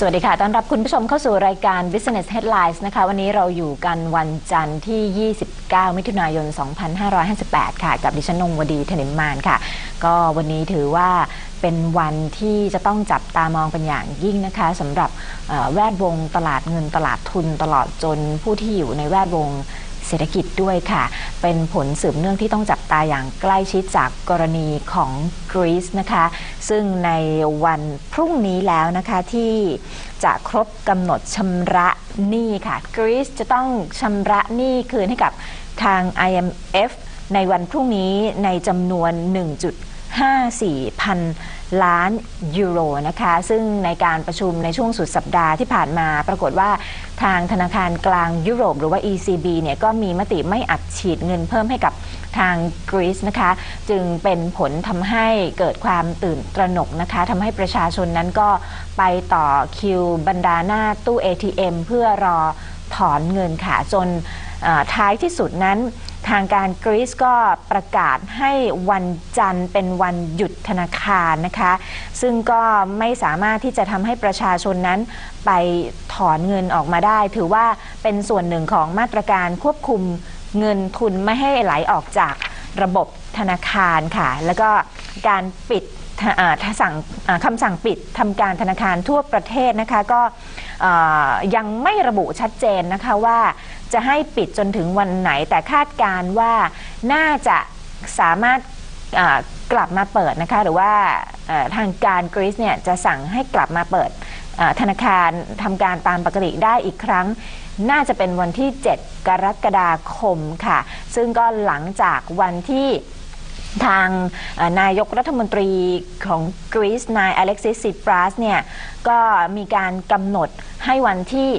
สวัสดีค่ะ ต้อนรับคุณผู้ชมเข้าสู่รายการ Business Headlines นะคะ วันนี้เราอยู่กันวันจันทร์ที่ 29 มิถุนายน 2558 ค่ะ กับดิฉันนงวดีธนิมมานค่ะ ก็วันนี้ถือว่าเป็นวันที่จะต้องจับตามองเป็นอย่างยิ่งนะคะสำหรับแวดวงตลาดเงินตลาดทุนตลอดจนผู้ที่อยู่ในแวดวง เศรษฐกิจด้วยค่ะ เป็นผลสืบเนื่องที่ต้องจับตาอย่างใกล้ชิดจากกรณีของกรีซนะคะ ซึ่งในวันพรุ่งนี้แล้วนะคะที่จะครบกำหนดชำระหนี้ค่ะกรีซจะต้องชำระหนี้คืนให้กับทาง IMF ในวันพรุ่งนี้ในจำนวน 1.54 พัน ล้านยูโรนะคะ ซึ่งในการประชุมในช่วงสุดสัปดาห์ที่ผ่านมาปรากฏว่าทางธนาคารกลางยุโรปหรือว่า ECB เนี่ยก็มีมติไม่อัดฉีดเงินเพิ่มให้กับทางกรีซนะคะ จึงเป็นผลทำให้เกิดความตื่นตระหนกนะคะทำให้ประชาชนนั้นก็ไปต่อคิวบรรดาหน้าตู้ ATM เพื่อรอถอนเงินค่ะจน ท้ายที่สุดนั้นทางการกรีซก็ประกาศให้วันจันทร์เป็นวันหยุดธนาคารนะคะ ซึ่งก็ไม่สามารถที่จะทำให้ประชาชนนั้นไปถอนเงินออกมาได้ ถือว่าเป็นส่วนหนึ่งของมาตรการควบคุมเงินทุนไม่ให้ไหลออกจากระบบธนาคารค่ะ แล้วก็การปิดสั่งคำสั่งปิดทำการธนาคารทั่วประเทศนะคะก็ยังไม่ระบุชัดเจนนะคะว่า จะให้ปิดจนถึงวันไหน แต่คาดการว่าน่าจะสามารถกลับมาเปิดนะคะ หรือว่าทางการกรีซเนี่ยจะสั่งให้กลับมาเปิดธนาคารทำการตามปกติได้อีกครั้ง น่าจะเป็นวันที่ 7 กรกฎาคมค่ะ ซึ่งก็หลังจากวันที่ทางนายกรัฐมนตรีของกรีซนายอเล็กซิสซิปรัสเนี่ยก็มีการกำหนดให้วันที่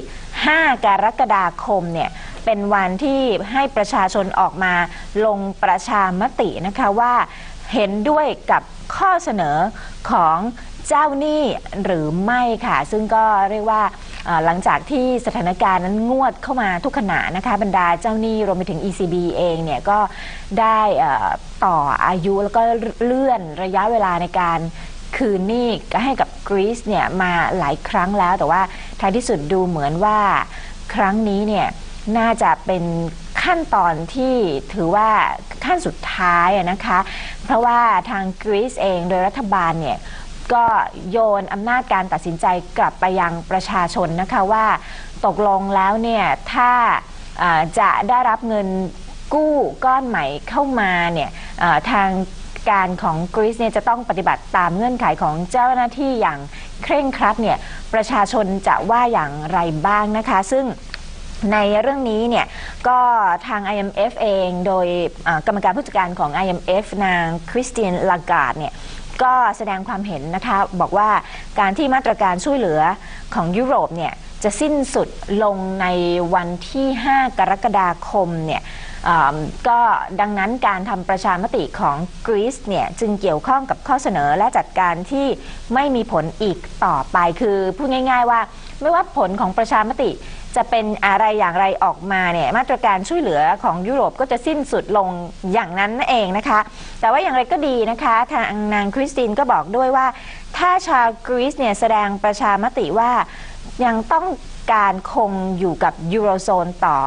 5 กรกฎาคมเนี่ยเป็นวันที่ให้ประชาชนออกมาลงประชามตินะคะว่าเห็นด้วยกับข้อเสนอของเจ้าหนี้หรือไม่ค่ะ ซึ่งก็เรียกว่าหลังจากที่สถานการณ์นั้นงวดเข้ามาทุกขณะนะคะ บรรดาเจ้าหนี้รวมไปถึง ECB เองเนี่ยก็ได้ต่ออายุแล้วก็เลื่อนระยะเวลาในการคืนหนี้ให้กับ กรีซเนี่ยมาหลายครั้งแล้ว แต่ว่าท้ายที่สุดดูเหมือนว่าครั้งนี้เนี่ยน่าจะเป็นขั้นตอนที่ถือว่าขั้นสุดท้ายนะคะ เพราะว่าทางกรีซเองโดยรัฐบาลเนี่ยก็โยนอำนาจการตัดสินใจกลับไปยังประชาชนนะคะว่าตกลงแล้วเนี่ยถ้าจะได้รับเงินกู้ก้อนใหม่เข้ามาเนี่ยทาง การของกรีซเนี่ยจะต้องปฏิบัติตามเงื่อนไขของเจ้าหน้าที่อย่างเคร่งครัดเนี่ยประชาชนจะว่าอย่างไรบ้างนะคะ ซึ่งในเรื่องนี้เนี่ยก็ทาง IMF เองโดยกรรมการผู้จัดการของ IMF นางคริสตียนลากาดเนี่ยก็แสดงความเห็นนะคะ บอกว่าการที่มาตรการช่วยเหลือของยุโรปเนี่ย จะสิ้นสุดลงในวันที่ 5 กรกฎาคมเนี่ยก็ดังนั้นการทำประชามติของกรีซเนี่ยจึงเกี่ยวข้องกับข้อเสนอและจัดการที่ไม่มีผลอีกต่อไปคือพูดง่าย ๆ ว่าไม่ว่าผลของประชามติจะเป็นอะไรอย่างไรออกมาเนี่ยมาตรการช่วยเหลือของยุโรปก็จะสิ้นสุดลงอย่างนั้นนั่นเองนะคะ แต่ว่าอย่างไรก็ดีนะคะทางนางคริสตินก็บอกด้วยว่า ถ้าชาวกรีซเนี่ยแสดงประชามติว่า ยังต้องการคงอยู่กับยูโรโซนต่อ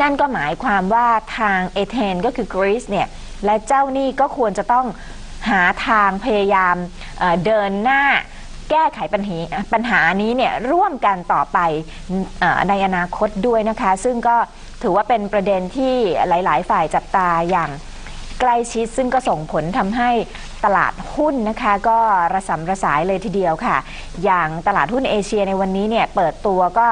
นั่นก็หมายความว่าทางเอเธนก็คือกรีซเนี่ย และเจ้าหนี้ก็ควรจะต้องหาทางพยายามเเดินหน้าแก้ไขปัญหาปัญหานี้เนี่ยร่วมกันต่อไปอในอนาคตด้วยนะคะ ซึ่งก็ถือว่าเป็นประเด็นที่หลาย ๆ ฝ่ายจับตาอย่าง ใกล้ชิดซึ่งก็ส่งผลทำให้ตลาดหุ้นนะคะ ก็ระสำระสายเลยทีเดียวค่ะ อย่างตลาดหุ้นเอเชียในวันนี้เนี่ยเปิดตัวก็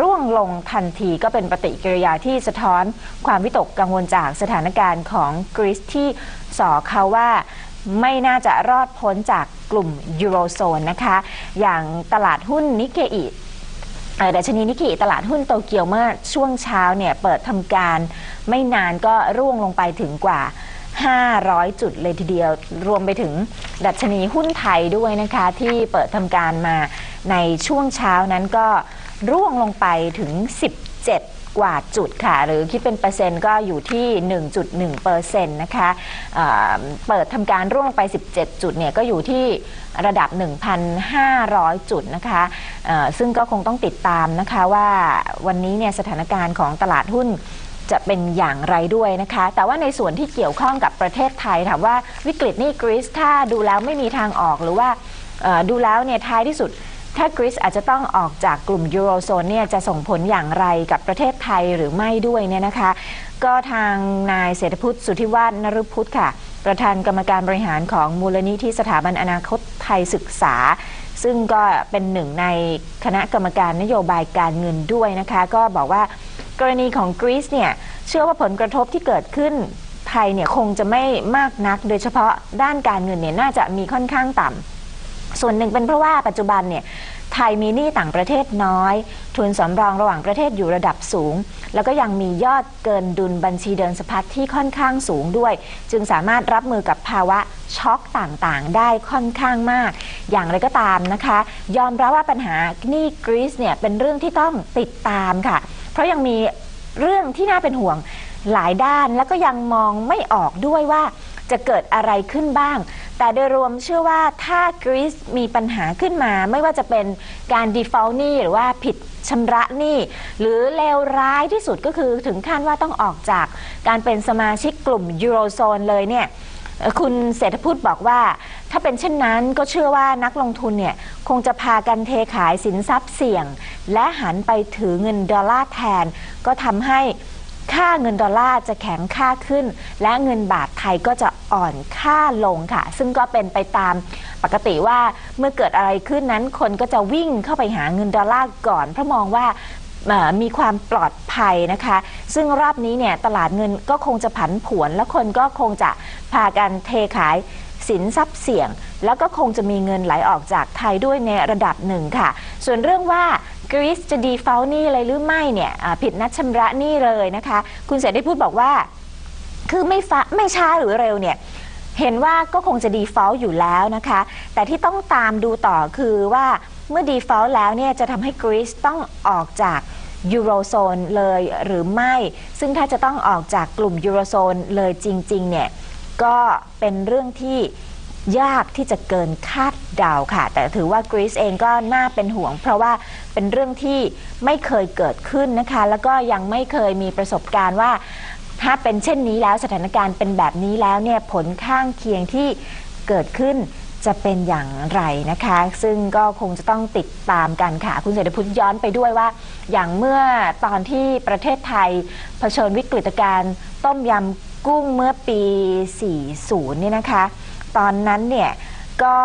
ร่วงลงทันทีก็เป็นปฏิกิริยาที่สะท้อนความวิตกกังวลจากสถานการณ์ของกรีซที่สอเขาว่าไม่น่าจะรอดพ้นจากกลุ่มยูโรโซนนะคะ อย่างตลาดหุ้นนิเคอิเอ่อ ดัชนีนิกเคอิตลาดหุ้นโตเกียวเมื่อช่วงเช้าเนี่ยเปิดทำการไม่นานก็ร่วงลงไปถึงกว่า 500 จุดเลยทีเดียว รวมไปถึงดัชนีหุ้นไทยด้วยนะคะ ที่เปิดทำการมาในช่วงเช้านั้นก็ร่วงลงไปถึง 17 กว่าจุดค่ะ หรือคิดเป็นเปอร์เซ็นต์ก็อยู่ที่ 1.1เปอร์เซ็นต์นะคะเเปิดทำการร่วงไป 17 จุดเนี่ยก็อยู่ที่ระดับ 1,500 จุดนะคะซึ่งก็คงต้องติดตามนะคะว่าวันนี้เนี่ยสถานการณ์ของตลาดหุ้นจะเป็นอย่างไรด้วยนะคะ แต่ว่าในส่วนที่เกี่ยวข้องกับประเทศไทยถามว่าวิกฤตนี่กรีซถ้าดูแล้วไม่มีทางออกหรือว่าดูแล้วเนี่ยท้ายที่สุด ถ้ากรีซอาจจะต้องออกจากกลุ่มยูโรโซนเนี่ยจะส่งผลอย่างไรกับประเทศไทยหรือไม่ด้วยเนี่ยนะคะ ก็ทางนายเศรษฐพุทธสุทธิวาฒนรุพุทธค่ะ ประธานกรรมการบริหารของมูลนิธิสถาบันอนาคตไทยศึกษา ซึ่งก็เป็นหนึ่งในคณะกรรมการนโยบายการเงินด้วยนะคะ ก็บอกว่ากรณีของกรีซเนี่ยเชื่อว่าผลกระทบที่เกิดขึ้นไทยเนี่ยคงจะไม่มากนัก โดยเฉพาะด้านการเงินเนี่ยน่าจะมีค่อนข้างต่ำ ส่วนหนึ่งเป็นเพราะว่าปัจจุบันเนี่ยไทยมีหนี้ต่างประเทศน้อย ทุนสำรองระหว่างประเทศอยู่ระดับสูง แล้วก็ยังมียอดเกินดุลบัญชีเดินสะพัดที่ค่อนข้างสูงด้วย จึงสามารถรับมือกับภาวะช็อกต่างๆ ได้ค่อนข้างมาก อย่างไรก็ตามนะคะ ยอมรับว่าปัญหาหนี้กรีซเนี่ยเป็นเรื่องที่ต้องติดตามค่ะ เพราะยังมีเรื่องที่น่าเป็นห่วงหลายด้านแล้วก็ยังมองไม่ออกด้วยว่าจะเกิดอะไรขึ้นบ้าง แต่โดยรวมเชื่อว่าถ้ากรีซมีปัญหาขึ้นมา ไม่ว่าจะเป็นการ default หนี้หรือว่าผิดชำระหนี้หรือเลวร้ายที่สุดก็คือถึงขั้นว่าต้องออกจากการเป็นสมาชิกกลุ่มยูโรโซนเลยเนี่ยคุณเศรษฐพุทธบอกว่า ถ้าเป็นเช่นนั้นก็เชื่อว่านักลงทุนเนี่ย คงจะพากันเทขายสินทรัพย์เสี่ยง และหันไปถือเงินดอลลาร์แทน ก็ทำให้ ค่าเงินดอลลาร์จะแข็งค่าขึ้น และเงินบาทไทยก็จะอ่อนค่าลงค่ะ ซึ่งก็เป็นไปตามปกติว่าเมื่อเกิดอะไรขึ้นนั้น คนก็จะวิ่งเข้าไปหาเงินดอลลาร์ก่อน เพราะมองว่ามีความปลอดภัยนะคะ ซึ่งรอบนี้เนี่ยตลาดเงินก็คงจะผันผวน แล้วคนก็คงจะพากันเทขายสินทรัพย์เสี่ยง แล้วก็คงจะมีเงินไหลออกจากไทยด้วยในระดับหนึ่งค่ะ ส่วนเรื่องว่า กรีซจะดีฟ a ล t นี่อะไรหรือไม่เนี่ยอ่าผิดนัดชำระหนี้เลยนะคะ คุณเสรีได้พูดบอกว่า คือไม่ฟ้าไม่ช้าหรือเร็วเนี่ย เห็นว่าก็คงจะ default อยู่แล้วนะคะ แต่ที่ต้องตามดูต่อคือว่าเมื่อ default แล้วเนี่ยจะทำให้กรีซต้องออกจากยูโรโซนเลยหรือไม่ ซึ่งถ้าจะต้องออกจากกลุ่มยูโรโซนเลยจริงๆเนี่ยก็เป็นเรื่องที่ ยากที่จะเกินคาดเดาค่ะ แต่ถือว่ากรีซเองก็น่าเป็นห่วง เพราะว่าเป็นเรื่องที่ไม่เคยเกิดขึ้นนะคะ แล้วก็ยังไม่เคยมีประสบการณ์ว่า ถ้าเป็นเช่นนี้แล้วสถานการณ์เป็นแบบนี้แล้วเนี่ยผลข้างเคียงที่เกิดขึ้นจะเป็นอย่างไรนะคะ ซึ่งก็คงจะต้องติดตามกันค่ะ คุณเศรษฐพุทธย้อนไปด้วยว่า อย่างเมื่อตอนที่ประเทศไทยเผชิญวิกฤตการณ์ต้มยำกุ้งเมื่อปี 40 เนี่ยนะคะ ตอนนั้นเนี่ยก็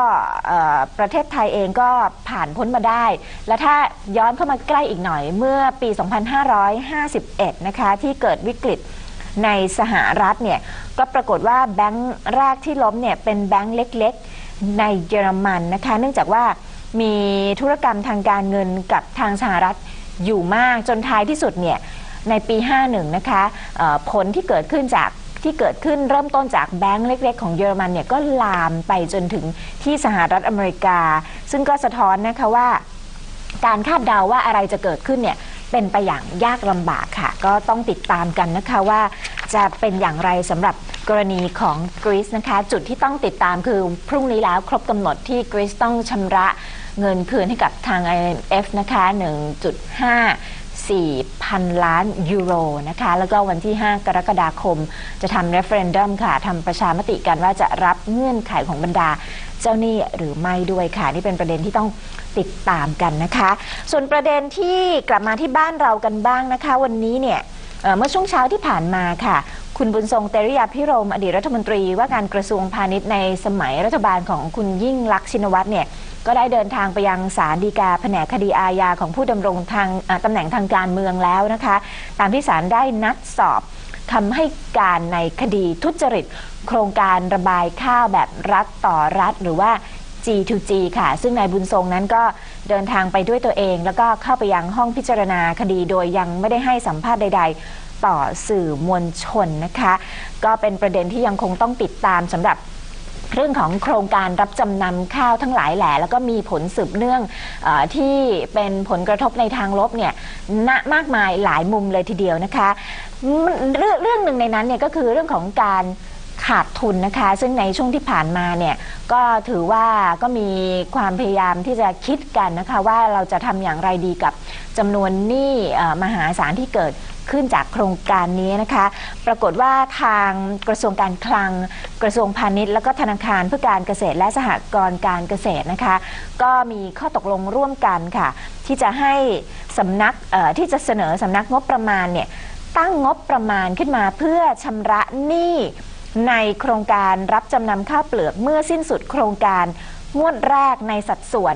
ประเทศไทยเองก็ผ่านพ้นมาได้ และถ้าย้อนเข้ามาใกล้อีกหน่อยเมื่อปี 2551 นะคะ ที่เกิดวิกฤตในสหรัฐเนี่ยก็ปรากฏว่าแบงค์แรกที่ล้มเนี่ยเป็นแบงค์เล็กๆ ในเยอรมันนะคะ เนื่องจากว่ามีธุรกรรมทางการเงินกับทางสหรัฐอยู่มากจนท้ายที่สุดเนี่ยในปี 51 นะคะผลที่เกิดขึ้นจาก ที่เกิดขึ้นเริ่มต้นจากแบงค์เล็ก ๆ ของเยอรมันเนี่ยก็ลามไปจนถึงที่สหรัฐอเมริกา ซึ่งก็สะท้อนนะคะว่า การคาดเดาว่าอะไรจะเกิดขึ้นเนี่ยเป็นไปอย่างยากลำบากค่ะ ก็ต้องติดตามกันนะคะว่าจะเป็นอย่างไรสำหรับกรณีของกรีซนะคะ จุดที่ต้องติดตามคือพรุ่งนี้แล้วครบกำหนดที่กรีซต้องชำระเงินคืนให้กับทาง IMF นะคะ 1.5 4,000 ล้านยูโรนะคะ แล้วก็วันที่ 5 กรกฎาคม จะทำ referendum ค่ะทำประชามติกันว่าจะรับเงื่อนไขของบรรดาเจ้าหนี้หรือไม่ด้วยค่ะ นี่เป็นประเด็นที่ต้องติดตามกันนะคะ ส่วนประเด็นที่กลับมาที่บ้านเรากันบ้างนะคะ วันนี้เนี่ยเอ่อเมื่อช่วงเช้าที่ผ่านมาค่ะ คุณบุญทรงเตริยาภิรมย์ อดีตรัฐมนตรีว่าการกระทรวงพาณิชย์ในสมัยรัฐบาลของคุณยิ่งลักษณ์ชินวัตรเนี่ย ก็ได้เดินทางไปยังศาลฎีกาแผนกคดีอาญาของผู้ดำรงทางตำแหน่งทางการเมืองแล้วนะคะ ตามที่ศาลได้นัดสอบคำให้การในคดีทุจริต โครงการระบายข้าวแบบรัฐต่อรัฐ หรือว่า G2G ค่ะ ซึ่งนายบุญทรงนั้นก็เดินทางไปด้วยตัวเอง แล้วก็เข้าไปยังห้องพิจารณาคดีโดยยังไม่ได้ให้สัมภาษณ์ใด ๆ ต่อสื่อมวลชนนะคะ ก็เป็นประเด็นที่ยังคงต้องติดตามสำหรับ เรื่องของโครงการรับจำนำข้าวทั้งหลายแหล่แล้วก็มีผลสืบเนื่องอที่เป็นผลกระทบในทางลบเนี่ยณมากมายหลายมุมเลยทีเดียวนะคะเรื่องเรื่องหนึ่งในนั้นเนี่ยก็คือเรื่องของการขาดทุนนะคะ ซึ่งในช่วงที่ผ่านมาเนี่ยก็ถือว่าก็มีความพยายามที่จะคิดกันนะคะ ว่าเราจะทำอย่างไรดีกับจำนวนหนี้มหาศาลที่เกิด ขึ้นจากโครงการนี้นะคะ ปรากฏว่าทางกระทรวงการคลัง กระทรวงพาณิชย์ แล้วก็ธนาคารเพื่อการเกษตรและสหกรณ์การเกษตรนะคะ ก็มีข้อตกลงร่วมกันค่ะ ที่จะให้สำนักที่จะเสนอสำนักงบประมาณเนี่ยตั้งงบประมาณขึ้นมาเพื่อชำระหนี้ในโครงการรับจำนำข้าวเปลือกเมื่อสิ้นสุดโครงการงวดแรกในสัดส่วน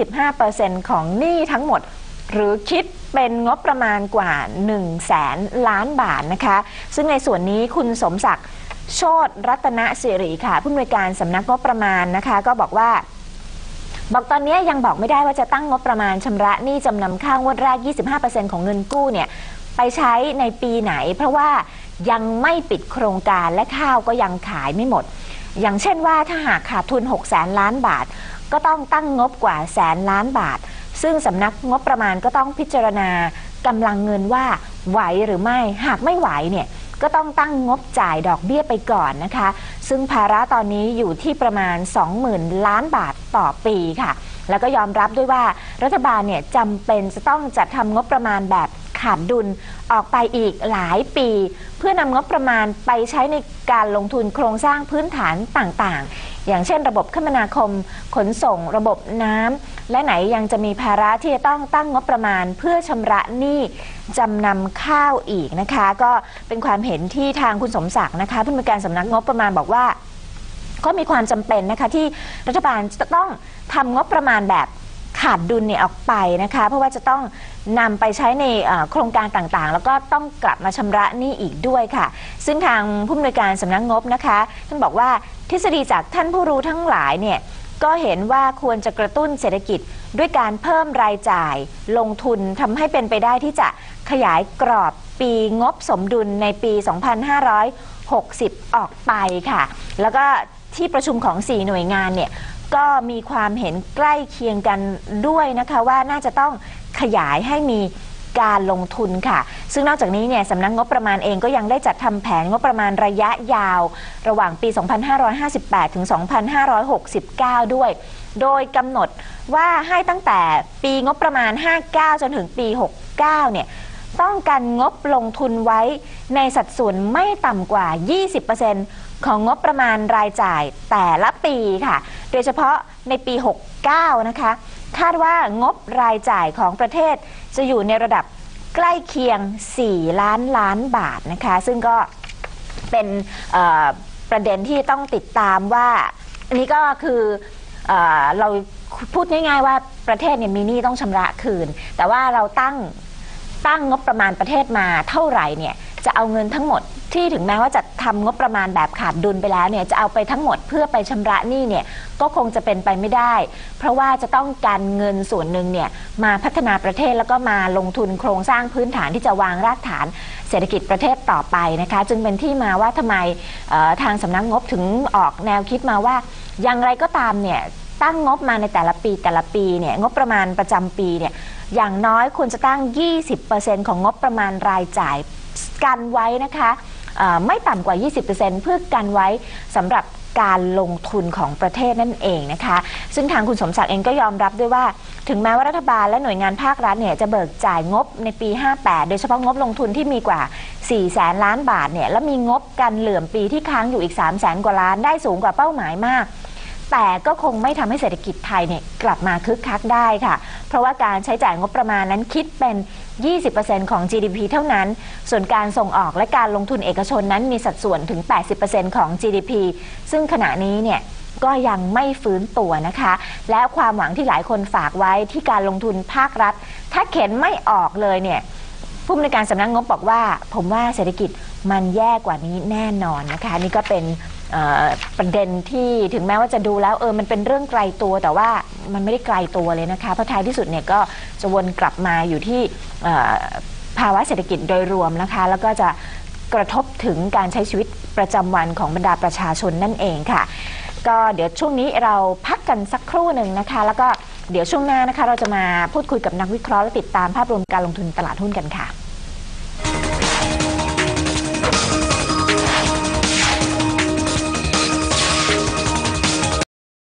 25%ของหนี้ทั้งหมด หรือคิด เป็นงบประมาณกว่า 1 0 0 0 0แสนล้านบาทนะคะ ซึ่งในส่วนนี้คุณสมศักดิ์โชตรัตนสิริค่ะ ผู้อำนวยการสำนักงบประมาณนะคะ ก็บอกว่าบอกตอนนี้ยังบอกไม่ได้ว่าจะตั้งงบประมาณชำระหนี้จำนำข้าวงวดแรก 25%ของเงินกู้เนี่ยไปใช้ในปีไหน เพราะว่ายังไม่ปิดโครงการและข้าวก็ยังขายไม่หมด อย่างเช่นว่าถ้าหากขาดทุน 6 แสนล้านบาท ก็ต้องตั้งงบกว่าแสนล้านบาท ซึ่งสำนักงบประมาณก็ต้องพิจารณากำลังเงินว่าไหวหรือไม่ หากไม่ไหวเนี่ยก็ต้องตั้งงบจ่ายดอกเบี้ยไปก่อนนะคะ ซึ่งภาระตอนนี้อยู่ที่ประมาณ 20,000 ล้านบาทต่อปีค่ะ แล้วก็ยอมรับด้วยว่ารัฐบาลเนี่ยจำเป็นจะต้องจัดทำงบประมาณแบบขาดดุลออกไปอีกหลายปี เพื่อนำงบประมาณไปใช้ในการลงทุนโครงสร้างพื้นฐานต่างๆ อย่างเช่นระบบคมนาคม ขนส่ง ระบบน้ำ และไหนยังจะมีภาระที่จะต้องตั้งงบประมาณ เพื่อชำระหนี้จำนำข้าวอีกนะคะ ก็เป็นความเห็นที่ทางคุณสมศักดิ์นะคะผู้อำนวยการสำนักงบประมาณบอกว่า ก็มีความจำเป็นนะคะที่รัฐบาลจะต้องทำงบประมาณแบบขาดดุลเนี่ยออกไปนะคะ เพราะว่าจะต้องนำไปใช้ในโครงการต่างๆ แล้วก็ต้องกลับมาชำระหนี้อีกด้วยค่ะ ซึ่งทางผู้อำนวยการสำนักงบนะคะท่านบอกว่าทฤษฎีจากท่านผู้รู้ทั้งหลายเนี่ย ก็เห็นว่าควรจะกระตุ้นเศรษฐกิจด้วยการเพิ่มรายจ่าย ลงทุนทำให้เป็นไปได้ที่จะขยายกรอบปีงบสมดุลในปี 2560 ออกไปค่ะ แล้วก็ที่ประชุมของ 4 หน่วยงานเนี่ยก็มีความเห็นใกล้เคียงกันด้วยนะคะว่าน่าจะต้องขยายให้มี การลงทุนค่ะ ซึ่งนอกจากนี้เนี่ยสำนักงบประมาณเองก็ยังได้จัดทำแผนงบประมาณระยะยาว ระหว่างปี 2558 ถึง 2569 ด้วย โดยกำหนดว่าให้ตั้งแต่ปีงบประมาณ 59 จนถึงปี 69 เนี่ยต้องการงบลงทุนไว้ในสัดส่วนไม่ต่ำกว่า 20%ของงบประมาณรายจ่ายแต่ละปีค่ะ โดยเฉพาะในปี 69 นะคะ คาดว่างบรายจ่ายของประเทศจะอยู่ในระดับใกล้เคียง 4 ล้านล้านบาทนะคะ ซึ่งก็เป็นประเด็นที่ต้องติดตามว่า อันนี้ก็คือเอเราพูดง่ายๆว่าประเทศเนี่ยมีหนี้ต้องชำระคืน แต่ว่าเราตั้งตั้งงบประมาณประเทศมาเท่าไหร่เนี่ยจะเอาเงินทั้งหมด ที่ถึงแม้ว่าจะทำงบประมาณแบบขาดดุลไปแล้วเนี่ยจะเอาไปทั้งหมดเพื่อไปชำระหนี้เนี่ยก็คงจะเป็นไปไม่ได้ เพราะว่าจะต้องการเงินส่วนหนึ่งเนี่ยมาพัฒนาประเทศแล้วก็มาลงทุนโครงสร้างพื้นฐานที่จะวางรากฐานเศรษฐกิจประเทศต่อไปนะคะ จึงเป็นที่มาว่าทำไมออทางสำนักงบถึงออกแนวคิดมาว่า อย่างไรก็ตามเนี่ยตั้งงบมาในแต่ละปีแต่ละปีเนี่ยงบประมาณประจำปีเนี่ยอย่างน้อยควรจะตั้ง 20%ของงบประมาณรายจ่ายกันไว้นะคะ ไม่ต่ำกว่า 20%เพื่อกันไว้สำหรับการลงทุนของประเทศนั่นเองนะคะ ซึ่งทางคุณสมศักดิ์เองก็ยอมรับด้วยว่า ถึงแม้ว่ารัฐบาลและหน่วยงานภาครัฐเนี่ยจะเบิกจ่ายงบในปี 58 โดยเฉพาะงบลงทุนที่มีกว่า 4 แสนล้านบาทเนี่ย แล้วมีงบกันเหลื่อมปีที่ค้างอยู่อีก 3 แสนกว่าล้านได้สูงกว่าเป้าหมายมาก แต่ก็คงไม่ทำให้เศรษฐกิจไทยเนี่ยกลับมาคึกคักได้ค่ะ เพราะว่าการใช้จ่ายงบประมาณนั้นคิดเป็น 20%ของ GDP เท่านั้น ส่วนการส่งออกและการลงทุนเอกชนนั้นมีสัดส่วนถึง 80%ของ GDP ซึ่งขณะนี้เนี่ยก็ยังไม่ฟื้นตัวนะคะ และความหวังที่หลายคนฝากไว้ที่การลงทุนภาครัฐ ถ้าเข็นไม่ออกเลยเนี่ยผู้อำนวยการสำนักงบบอกว่า ผมว่าเศรษฐกิจมันแย่กว่านี้แน่นอนนะคะ นี่ก็เป็น เอ่อประเด็นที่ถึงแม้ว่าจะดูแล้วเออมันเป็นเรื่องไกลตัวแต่ว่ามันไม่ได้ไกลตัวเลยนะคะเพราะท้ายที่สุดเนี่ยก็จะวนกลับมาอยู่ที่เอ่อภาวะเศรษฐกิจโดยรวมนะคะ แล้วก็จะกระทบถึงการใช้ชีวิตประจำวันของบรรดาประชาชนนั่นเองค่ะ ก็เดี๋ยวช่วงนี้เราพักกันสักครู่หนึ่งนะคะ แล้วก็เดี๋ยวช่วงหน้านะคะ เราจะมาพูดคุยกับนักวิเคราะห์และติดตามภาพรวมการลงทุนตลาดหุ้นกันค่ะ